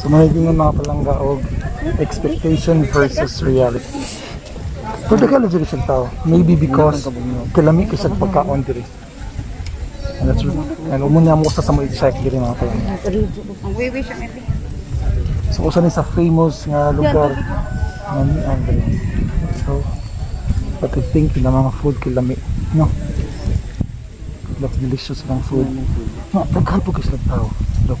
So mahiging nga mga palangga og expectation versus reality. Pero kala dyan siya tao. Maybe because kalami ka siya pagkaon diri. And that's and umunya mo sa sa mo i-check diri mga palangga. Ang. So usa ni sa famous nga lugar nga ni Andre. So but I think na mga food kilami, no? Looks delicious ng food. No, daghan po kasi tao. Look.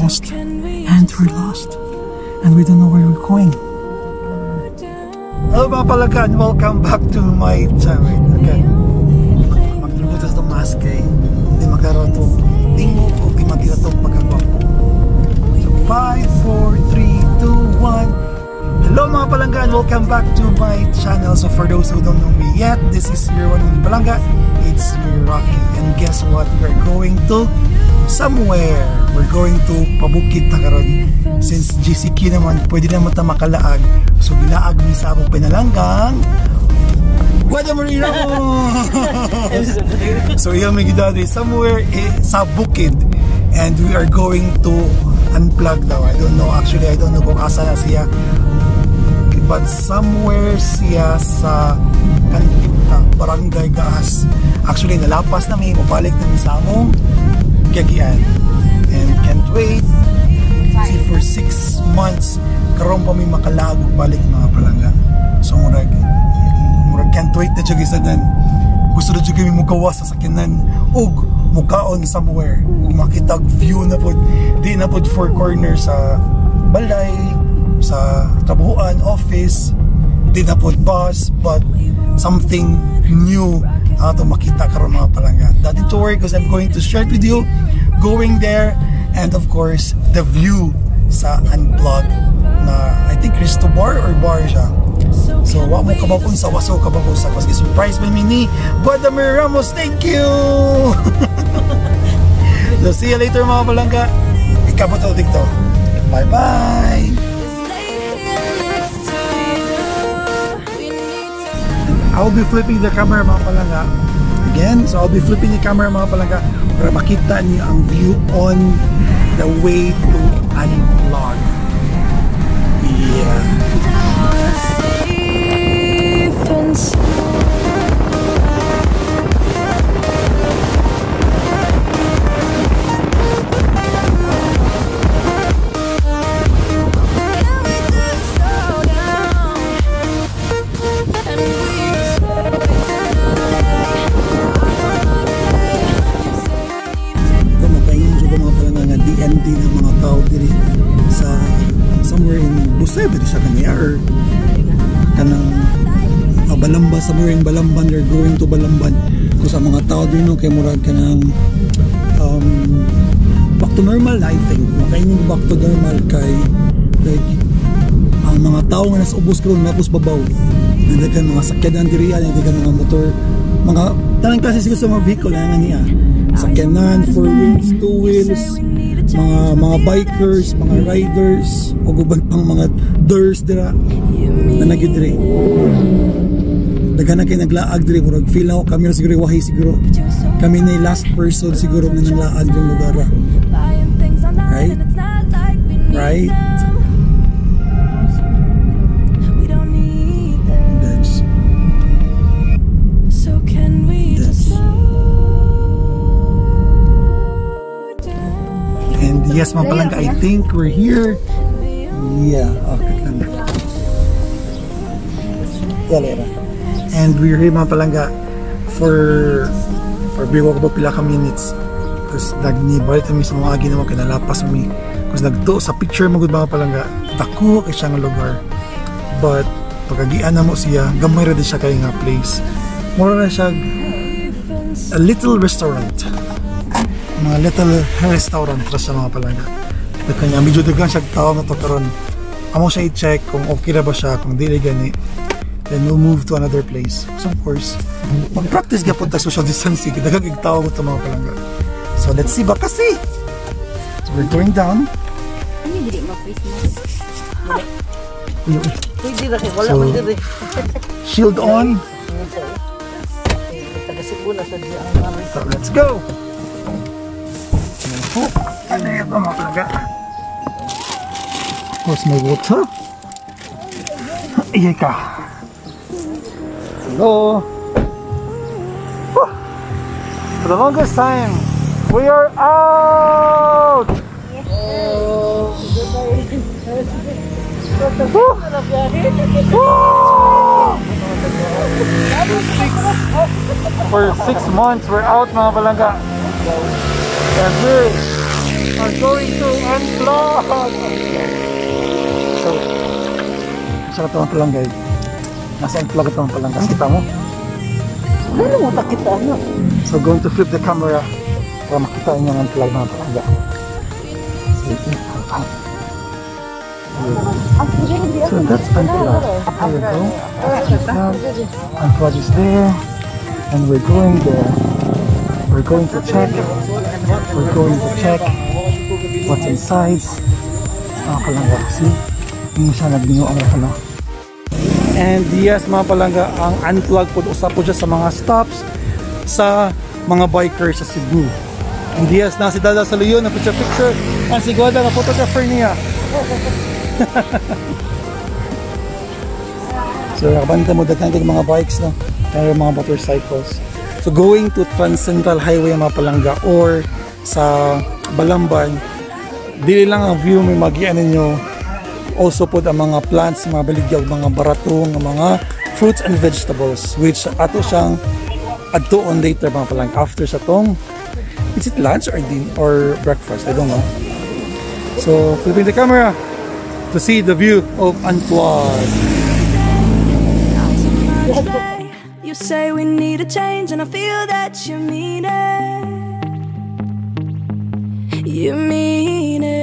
Lost. And we're lost. And we don't know where we're going. Hello mga palagan, welcome back to my channel. Again, maglubutas ng mask kay di magkaroon to lingo o di matira to pagkagwapo. So 5, 4, 3, 2, 1 Hello mga palangga and welcome back to my channel. So for those who don't know yet, this is your one and palangga. It's me Rocky and guess what? We're going to somewhere. We're going to Pabukid Takaron. Since GCQ naman, pwede naman ta makalaag. So gilaag mi sa akong pinalanggang Guadamarino! so iya may gidari somewhere eh, sa Bukid and we are going to unplug daw. I don't know actually I don't know kung asa na siya but somewhere siya sa Kantipta, Barangay Gaas. Actually nalapas na mi, mabalik na sa among Gagian. And can't wait see for 6 months karon pa mi makalag ug balik mga palangga. So murag murag can't wait na jud isadan. Gusto na jud kami mugawas sa sakyanan ug mukaon somewhere ug makitag view na pod di na pod four corner sa balay sa trabahoan office di na pod bus but something new ato makita karon mga palangga. Nothing to worry because I'm going to share it with you going there and of course the view sa unplug na I think Cristo Bar or bar siya. So, wa mo kabakon sa waso kabakon sa kasi surprise ba mi ni Guadamir Ramos. Thank you! so, see you later mga palangga. Ikabot ako dito. Bye-bye! I'll be flipping the camera mga palangga. Again, so I'll be flipping the camera mga palangga para makita niyo ang view on the way to unplug. Yeah. Somewhere in Balamban they're going to Balamban. Kung sa mga tao din no kay murag kanang um, back to normal I think makaingon back to normal kay like ang mga tao nga nasa ubos karon napos babaw. Nandagan mga sakyanan diri nandagan mga motor. Mga tanang klase siguro sa mga vehicle nga niya. Sakyanan four wheels two wheels mga mga bikers mga riders o guban pang mga durs dira na nagyud diri daghan kay naglaag diri feel na kami na siguro wahi siguro kami na last person siguro naglaag lugar ra right right And yes, Mapalanga, I think we're here. Yeah, okay. Galera. And we're here mga palangga for for bigo ko pila ka minutes. Tapos nagni balik kami sa mga ginawa kinalapas kami Kasi nagto sa picture mo gud mga palangga, dako kay siya lugar. But pagagian na mo siya, gamay ra siya kay nga place. Mura na siya a little restaurant. Mga little restaurant ra sa mga palangga. Niya medyo daghan siya tao na to karon. Amo siya i-check kung okay na ba siya, kung dili gani. Then we'll move to another place. So of course, mag-practice gyapon ta social distancing. Daghang igtawo ko mga palangga. So let's see ba kasi. So we're going down. Ano hindi mo Christmas? Ayun. Pwede na kay wala man diri. Shield on. Taga Cebu na sa ano. So let's go! Po. Ano po mga talaga? Of course, may water. Iyay ka. Whew. For the longest time, we are out! For six months, we're out mga palangga. And we are going to unplug. So, sa ito ang palangga. eh. Nasa unplug ito ang palangga. Kita mo? Ano mo takita ano? So, going to flip the camera para makita niyo ang unplug mga palangga. So. So that's unplug. There you go. Unplug. Is there. And we're going there. We're going to check. We're going to check what's inside. Mga palangga. See? Hindi siya nagbingo ang ano. And yes, mga palangga, ang unplug po, usap po siya sa mga stops sa mga bikers sa Cebu. And yes, na si Dada sa Leon, na picture picture. Ang si Goda, na photographer niya. So, nakabanta mo daghan kay mga bikes, no? Pero mga motorcycles. So, going to Transcentral Highway mga palangga or sa Balamban, dili lang ang view may magian ninyo also po ang mga plants, mga baligyaw, mga baratong, mga fruits and vegetables which ato siyang adtoon later mga palang after sa tong is it lunch or din or breakfast I don't know so flipping the camera to see the view of on display. You say we need a change, and I feel that you mean it. You mean it.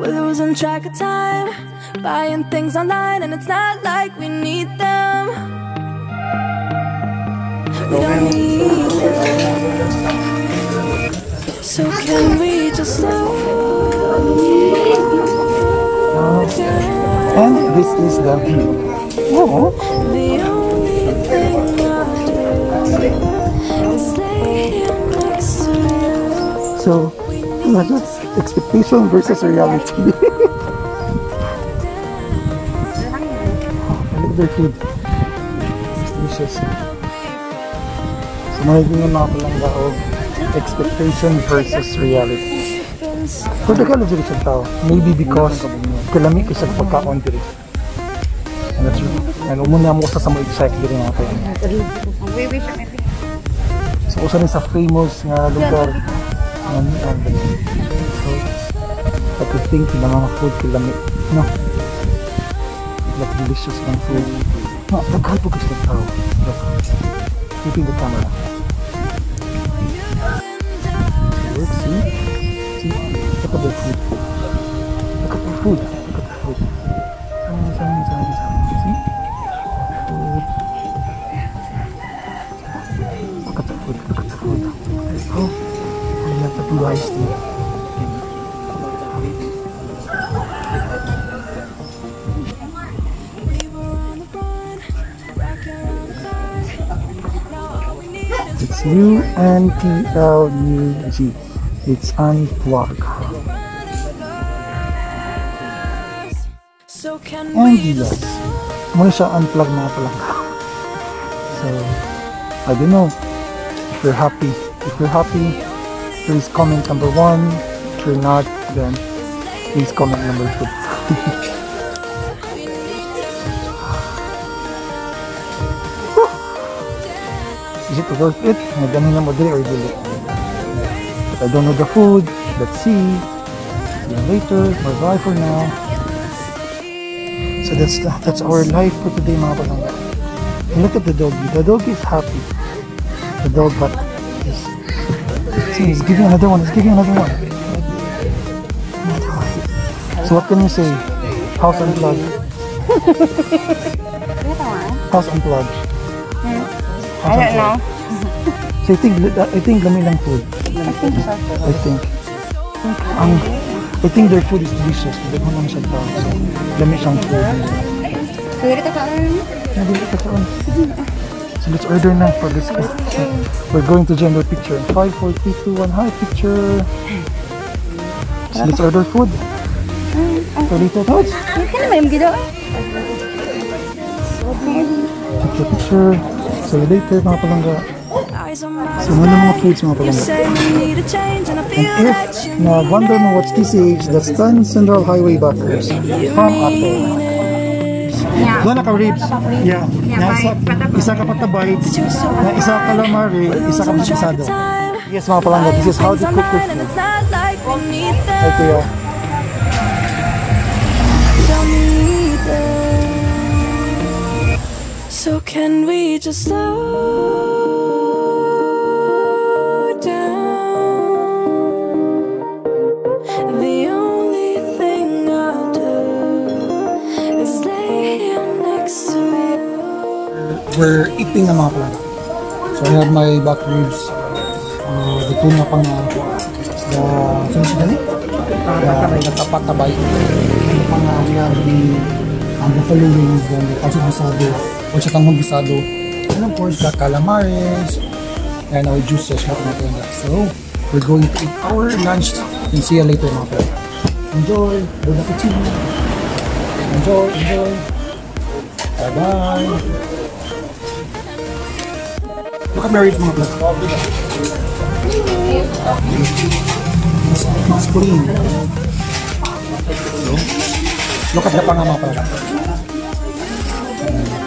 We're losing track of time. Buying things online, and it's not like we need them. We don't need them. So can we just slow down? and this is the view oh The only thing I do is lay here next to you. so ano siya? expectation versus reality like their food delicious so magiging yung mga palangga of expectation versus reality Pero daghang diri siya tao. Maybe because kalami kasi sa pagkaon diri. And that's true. And umuna mo sa diri mga wiwi siya may So usa ni sa famous nga lugar. money think, the so pagkating mga food sila may no? Sila delicious ng food. No nagkalpo ko sila tao. Look. Keeping the camera. Look see? See? Look at the food. Look at the food. It's U N T L U G. It's unplugged. So can And yes, muna siya unplug mga palangga. So, I don't know if you're happy. If you're happy, please comment number one. If you're not, then please comment number two. Is it worth it? I don't know the food. Let's see. See you later. Bye-bye for now. So that's the, that's our life for today mga. And look at the doggy. The doggy is happy. The dog see he's giving another one. He's giving another one. So what can you say? House unplugged. House unplugged. Hmm. I don't know. So I think I think lami lang food. I think so. I think. Ang I think their food is delicious. Daghan naman siya tao. So lami siyang food. Pwede ka ka Nabili ka saan? Let's order na for this. We're going to gender picture. 5, 4, 3, 2, 1. Hi, picture. So let's order food. So later, thoughts. Na may gido. Picture, picture. So later, mga palangga. So muna mga foods, mga palangga. we need a change, and I And feel that if you na wonder mo what's TCH, that's Tan Central Highway Backers from Ato. Yeah. Naka ribs. Yeah. Na isa, patabay. ka so na isa calamari, isa ka time. Yes, mga palangga, this is how Things cook and food. need them. So can we just slow We're eating na mga palangga. So I have my back ribs. Uh, the tuna pang uh, the, sino siya gani? The, the tapat-tabay. Ano pang uh, we have the ang buffalo wings, then the calcio busado, or sa tanghong busado. And of course, the calamares, and our juices, mga palangga. So, we're going to eat our lunch and see you later mga palangga. Enjoy! Bon appetit! Enjoy! Enjoy! Bye-bye! At Mary mga vlog. It's clean. Look at the panga mga pala.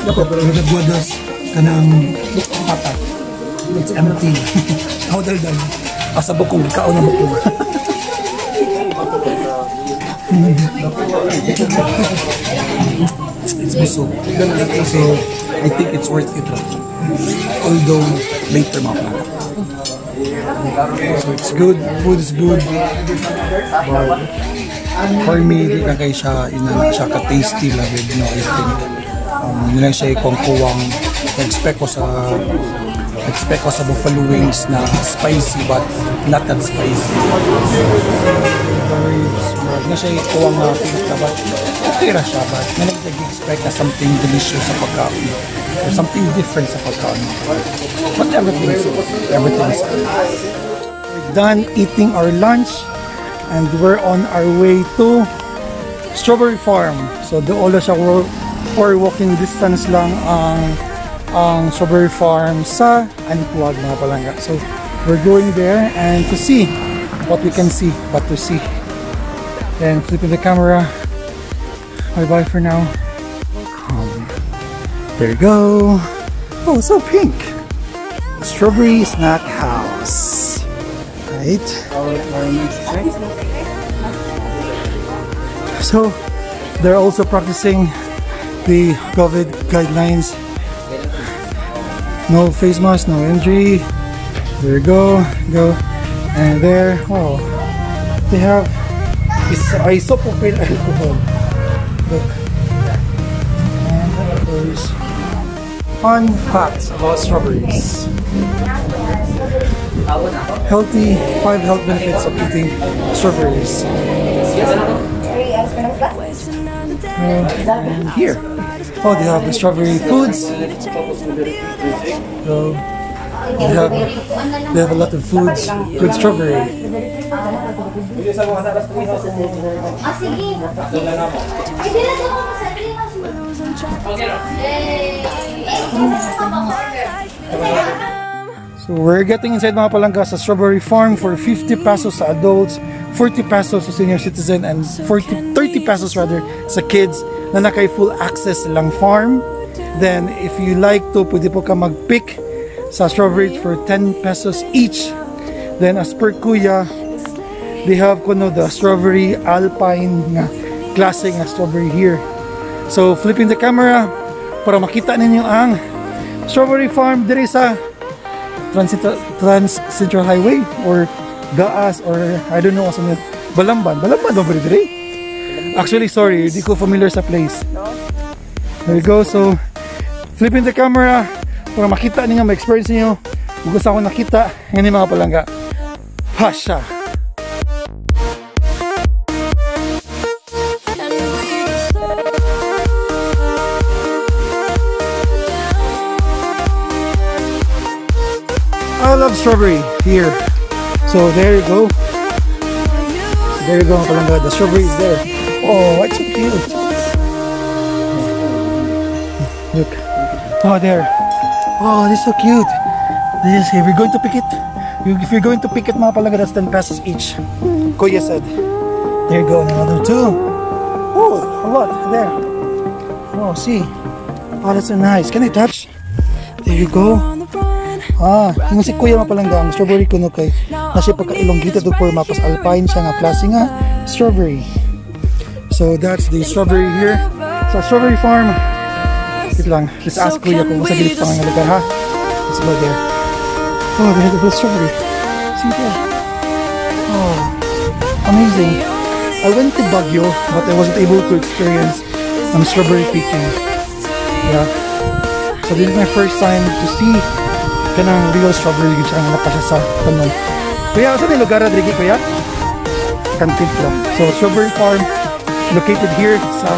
Look at the buwadas kanang look ang pata. It's empty. Ako dal-dal. Asa bukong, kao na bukong. it's, miso. So, I think it's worth it. Although, later mga pala. So, it's good. Food is good. But, for me, di ka kay siya, ina, siya ka-tasty lang. You know, I think. Um, yun lang siya ikong kuwang expect ko sa expect ko sa buffalo wings na spicy but not that spicy. Na siya kuwang na pinita but okay ra siya but na nag-expect na something delicious sa pagkain or something different sa pagkain. But everything is everything is We're done eating our lunch and we're on our way to Strawberry Farm. So doon siya wo- or walking distance lang ang ang Strawberry Farm sa Anipwag mga palangga. So we're going there and to see what we can see, but to see. And flipping the camera. Bye bye for now. There you go. Oh, so pink. Strawberry Snack House. Right? So they're also practicing the COVID guidelines. No face mask, no entry. There you go, go, and there. Oh, they have is- isopropyl alcohol. Look, fun facts about strawberries. Healthy five health benefits of eating strawberries. And here. Oh, they have the strawberry foods. So they have they have a lot of foods with strawberry. Ah, So we're getting inside mga palangga sa strawberry farm for 50 pesos sa adults, 40 pesos sa senior citizen, and 40, 30 pesos rather sa kids na nakay full access lang farm. Then if you like to, pwede po ka mag-pick sa strawberry for 10 pesos each. Then as per kuya, they have kuno the strawberry alpine nga klase nga strawberry here. So flipping the camera para makita ninyo ang strawberry farm diri sa Trans, Central Highway or Gaas or I don't know ano Balamban. Balamban ba diri? Actually, sorry, di ko familiar sa place. There you go. So, flipping the camera para makita ninyo, ma-experience niyo. Kung gusto ako nakita, yan mga palangga. Pasha! I love strawberry here. So, there you go. There you go mga palangga. The strawberry is there. Oh, it's so cute. Look. Oh, there. Oh, this is so cute. This, if you're going to pick it, if you're going to pick it mga that's 10 pesos each. Kuya said. There you go. Another two. Oh, a lot. There. Oh, see. Oh, that's so nice. Can I touch? There you go. Ah, yung si Kuya Mapalangga, ang strawberry kuno kay na siya pagka-elongated og forma pas alpine siya nga klase nga strawberry. So that's the strawberry here sa strawberry farm. Wait lang, let's ask Kuya kung sa gilit pa nga lugar ha. Let's go there. Oh, they have the strawberry. See there. Oh, amazing. I went to Baguio, but I wasn't able to experience um, strawberry picking. Yeah. So this is my first time to see kanang real strawberry gid siya nga napasya sa tanon. Kuya, saan yung lugar na diri kuya? Cantinfla. So strawberry farm located here sa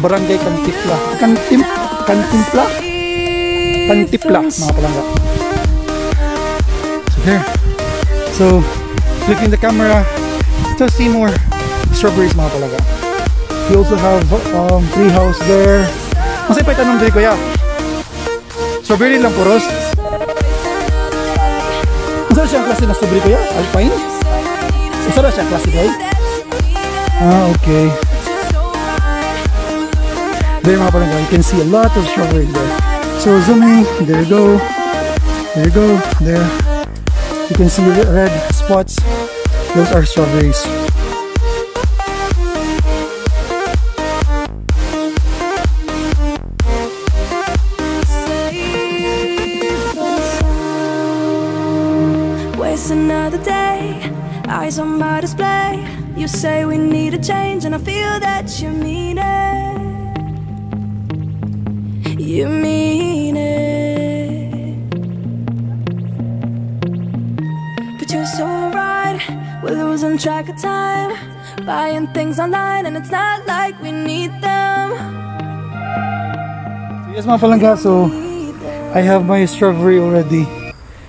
Barangay Cantinfla. Cantim Cantinfla? Cantipla mga palangga. So there. So clicking the camera to see more strawberries mga palangga. We also have um, tree there. Masay pa itanong diri kuya. Strawberry lang puros. Isa siya ang klase na kuya? Alpine? Isa na siya klase? Ah, okay. There mga you can see a lot of strawberry there. So zooming, there you go. There you go, there. You can see the red spots. Those are strawberries. Eyes on my display. You say we need a change, and I feel that you mean it. You mean it. But you're so right, we're losing track of time. Buying things online, and it's not like we need them. Yes mga palangga, so I have my strawberry already.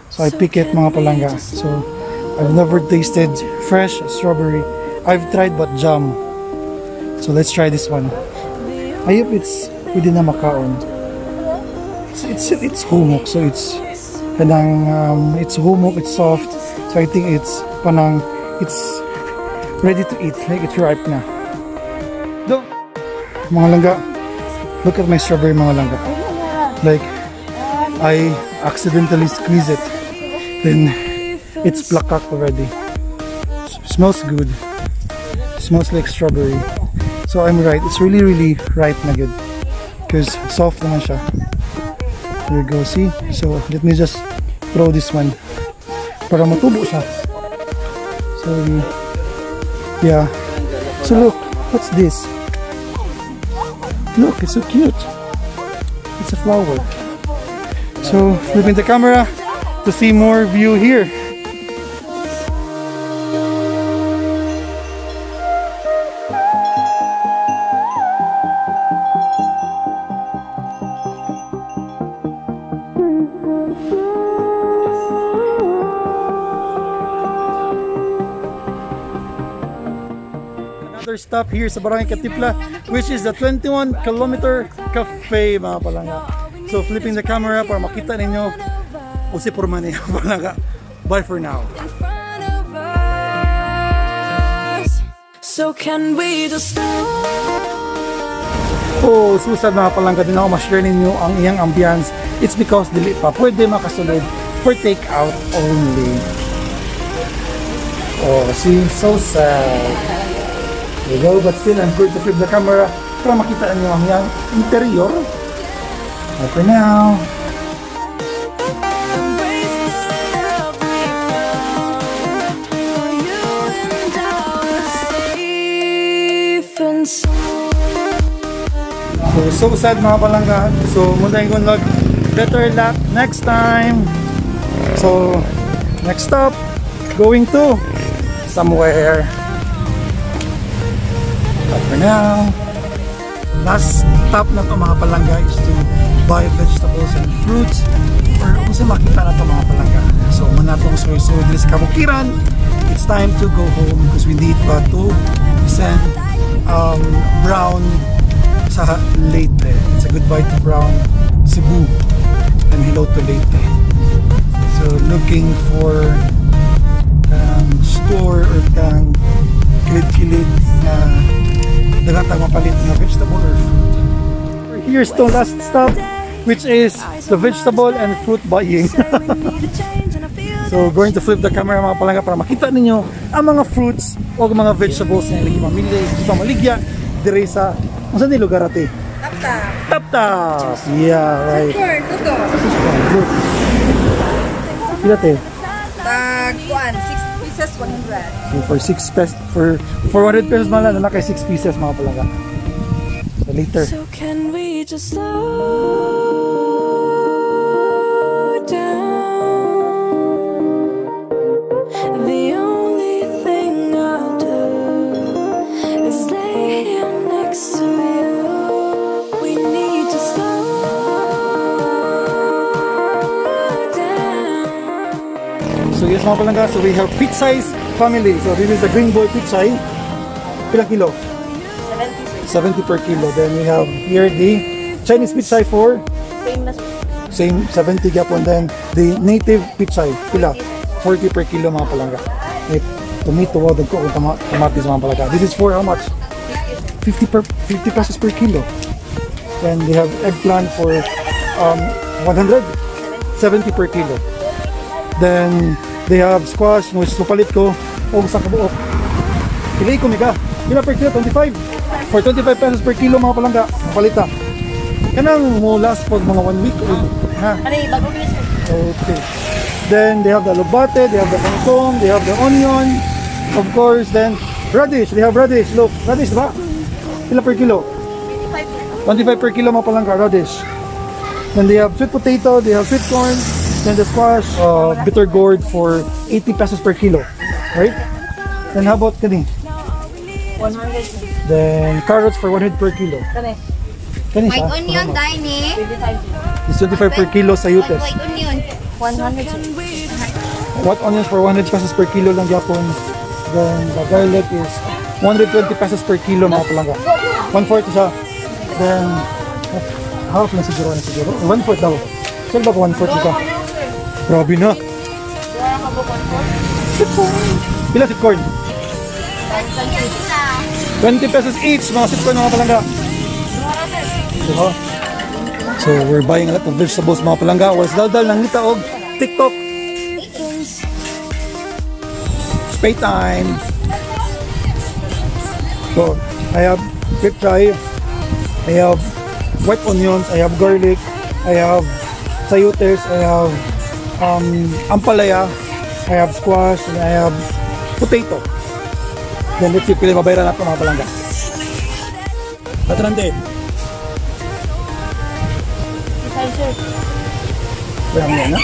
So I pick it mga palangga. So I've never tasted fresh strawberry. I've tried but jam. So let's try this one. I hope it's pwede na makaon. It's it's, it's humok so it's kanang um, it's humok, it's soft. So I think it's panang it's ready to eat. Like it's ripe na. Do mga langga, look at my strawberry mga langga. Like I accidentally squeeze it. Then it's plakak already. Smells good. Smells like strawberry. So I'm right. It's really really ripe na good. Because soft naman siya. There you go. See? So let me just throw this one. Para matubo siya. So yeah. So look. What's this? Look, it's so cute. It's a flower. So flipping the camera to see more view here. Another stop here sa Barangay Katipla which is the 21 kilometer cafe mga palangga. So flipping the camera para makita ninyo o si Purman niya palangga. Bye for now. So can we just? Oh, susad mga palangga din ako ma-share ninyo ang iyang ambience. It's because dili pa pwede makasulod for takeout only. Oh, she's so sad. There you go, but still I'm going to flip the camera para makita niyo ang yung interior. Bye for now. So, so sad mga palangga. So, muna yung vlog. Better luck next time. So, next stop, going to somewhere. But for now, last stop na to mga palangga is to buy vegetables and fruits or kung sa makita na to mga palangga. So, muna tong suy-suy dili sa kabukiran. It's time to go home because we need pa to send um, Brown sa Leyte. It's a goodbye to Brown Cebu and hello to Leyte. So looking for um, store or kang kilid-kilid na daghang tag mapalit na vegetable or fruit. Here's the last stop which is the vegetable and fruit buying. So going to flip the camera mga palangga para makita ninyo ang mga fruits o mga vegetables na ilagi mamili pa maligya dire sa kung saan ni lugar ate? Tap Tap! Yeah, right. Good. Pila te? Tag, kuan, 6 pieces, 100. So for 6 pesos, for 400 pesos man lang, na kay 6 pieces mga palangga. So later. So can we just slow So yes mga palangga, so we have pit size family. So this is the green boy pit size. Pilang kilo? 70 per kilo. Then we have here the Chinese pit size for? Same same 70 gapon. Then the native pichay pila? 40 per kilo mga palangga. May tomato wow ko kung kamatis mga palangga. This is for how much? 50 per 50 pesos per kilo. Then they have eggplant for um 100 70 per kilo. Then they have squash which is palit ko o sa kabuok pili ko miga pila per kilo 25 for 25 pesos per kilo mga palangga mapalita kanang mo last for mga one week o ha Ano bago Okay. Then they have the lobate, they have the kangkong, they have the onion, of course. Then radish, they have radish. Look, radish, diba? Kila per kilo? 25 per kilo mga palangka, radish. Then they have sweet potato, they have sweet corn, then the squash, uh, bitter gourd for 80 pesos per kilo. Right? Then how about kani? 100. Then carrots for 100 per kilo. Kani, Kani White onion. 25. It's 25 per kilo sayutes. White onion. 100. What onions for 100 pesos per kilo lang Japon. Then the garlic is 120 pesos per kilo mga palangga. 140 siya. Then half na siguro na siguro. 140 daw. Saan ba 140 ka? Grabe na. Pila sweet corn? 20 pesos each mga sweet corn mga palangga. Diba? So we're buying a lot of vegetables mga palangga. Was daldal ng ngita og TikTok. Spray time. So, I have pip chai, I have white onions, I have garlic, I have sayotes, I have um, ampalaya, I have squash, and I have potato. Then let's see, pili mabayaran natin mga palangga. Patrante. Kaya mo yan, ha?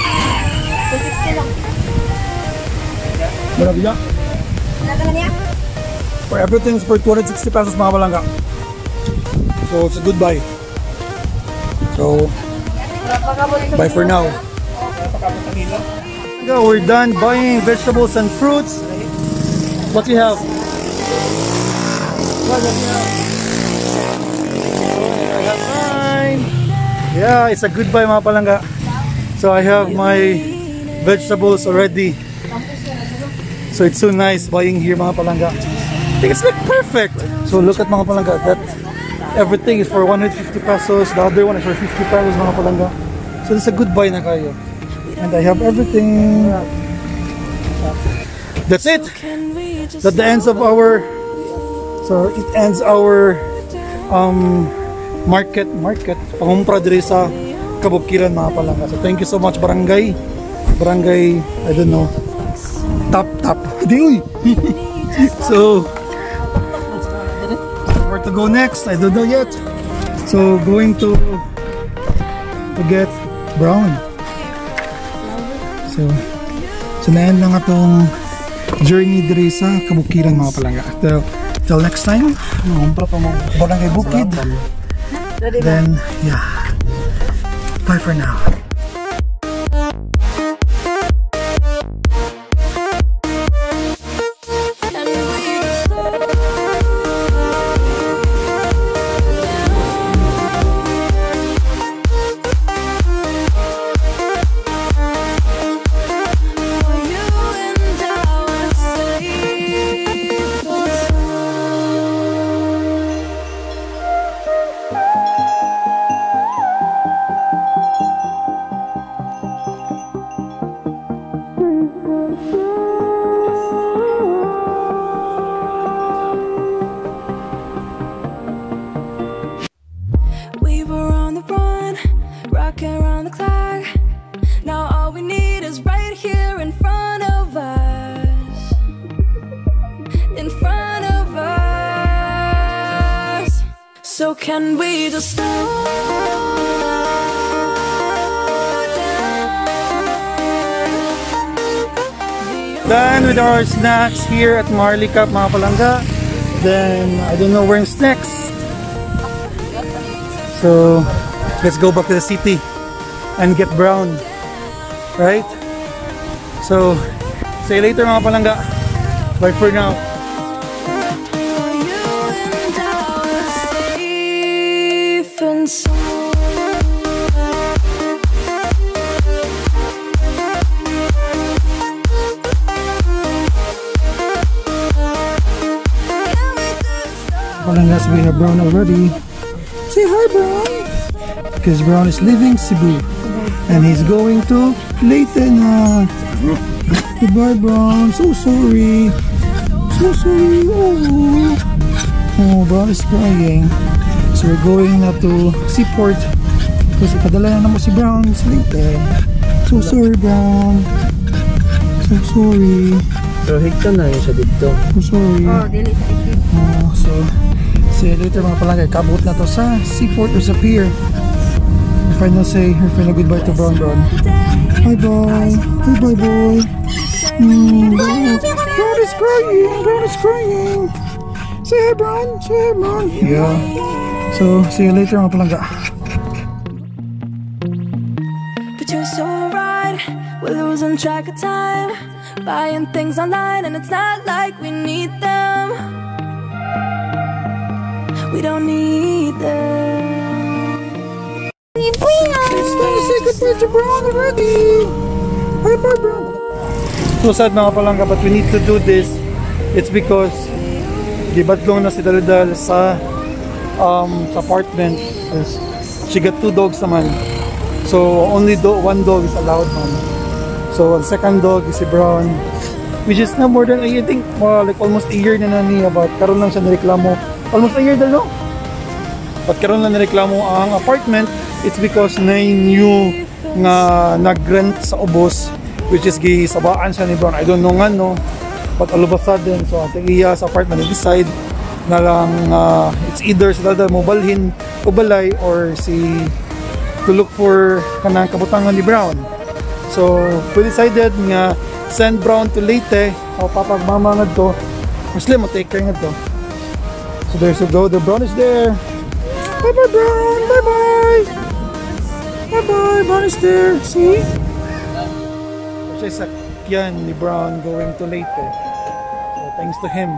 260 lang. Muna bila. Naka na niya? For everything is for 260 pesos mga palangga. So it's a good buy. So bye for now. Yeah, we're done buying vegetables and fruits. What do you have? What do you have? I have mine. Yeah, it's a good buy mga palangga. So I have my vegetables already. So it's so nice buying here mga palangga. I think it's like perfect. So look at mga palangga. That everything is for 150 pesos. The other one is for 50 pesos mga palangga. So it's a good buy na kayo. And I have everything. That's it. That the ends of our so it ends our um market market pangumpra diri sa Kabukiran mga. So thank you so much barangay. Barangay I don't know. Tap tap. Di so where to go next? I don't know yet. So going to to get brown. So so na lang atong journey diri sa Kabukiran mga palangga. Till, till next time, mangumpra pa mo barangay Bukid. Then yeah. Bye for now. Can we just slow? Done with our snacks here at Marley Cup mga palangga. Then I don't know where's next. So let's go back to the city and get brown. Right? So see you later mga palangga. Bye for now. Brown already. Say hi Brown! Because Brown is leaving Cebu. And he's going to Leyte na. Goodbye Brown. So sorry. So sorry. Oh. Oh, Brown is crying. So we're going na to Seaport. Kasi padala na naman si Brown sa Leyte. So sorry Brown. So sorry. So, higtan na yun siya dito. So sorry. Oh, dili sa ikit. Oh, so, see you later mga palangay. Kabot na to sa seaport or sa pier. Friend will say, friend will goodbye to Brown Brown. Bye bye. Bye bye boy. Mm, Brown. Brown is crying. Brown is crying. Say hi Brown. Say hi Brown. Yeah. So, see you later mga palangga. But you're so right, we're losing track of time. Buying things online, and it's not like we need them. We don't need them. It's time to say goodbye to Brown already. Bye bye Brown. So sad mga palangga but we need to do this. It's because gibadlong na si Daldal sa um sa apartment. She got two dogs naman. So only do one dog is allowed man. So ang second dog is si Brown which is na more than I think uh, like almost a year na na niya but karon lang siya nireklamo. Almost a year dal no? But karon lang nireklamo ang apartment it's because na new nga nag-rent sa ubos which is gisabaan siya ni Brown. I don't know nga no. But all of a sudden, so ang iya sa apartment decide na lang uh, it's either sa dada mo balhin o balay or si to look for kanang kabutangan ni Brown. So, we decided nga send Brown to Leyte o papagmama nga to. Mostly mo take care nga to. So there's a go. The Brown is there. Bye bye Brown. Bye bye. Bye bye. Brown is there. See? Siya sakyan ni Brown going to Leyte. So thanks to him.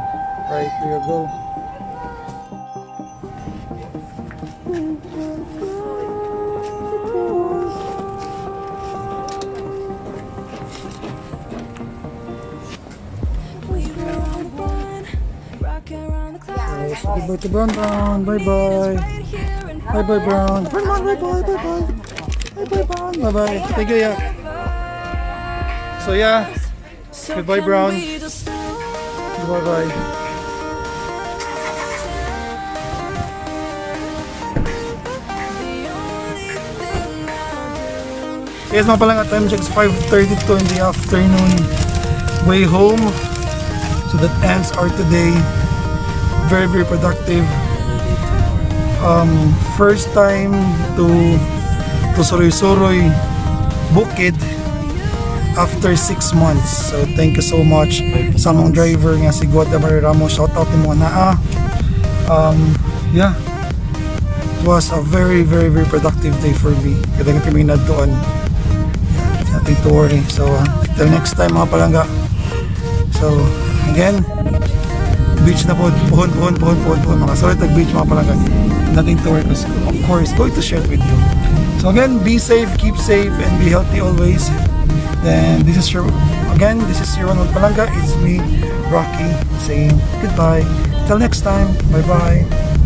Right, there you go. Goodbye to Brown Brown. Bye bye. Bye bye Brown. Brown Brown. Bye bye. Bye bye. Bye bye Brown. Bye bye. Thank you. Yeah. So yeah, Goodbye, Brown. bye bye. Yes, mga palang time check is 5.32 in the afternoon. Way home. So that ends our today. Very, very productive. Um, first time to to Soroy-Soroy Bukid after 6 months. So thank you so much sa among driver nga si Guadamar Ramos. Shout out mo na ah. Um, yeah. It was a very, very, very productive day for me. Kada nga kami na doon. Nothing to worry. So, uh, till next time mga palangga. So, again, beach na po. Puhon, puhon, puhon, puhon, puhon. Mga solid tag beach mga palangga. Nothing to. Because, of course, going to share it with you. So again, be safe, keep safe, and be healthy always. Then, this is your, again, this is your Ronald Palanga. It's me, Rocky, saying goodbye. Till next time. Bye-bye.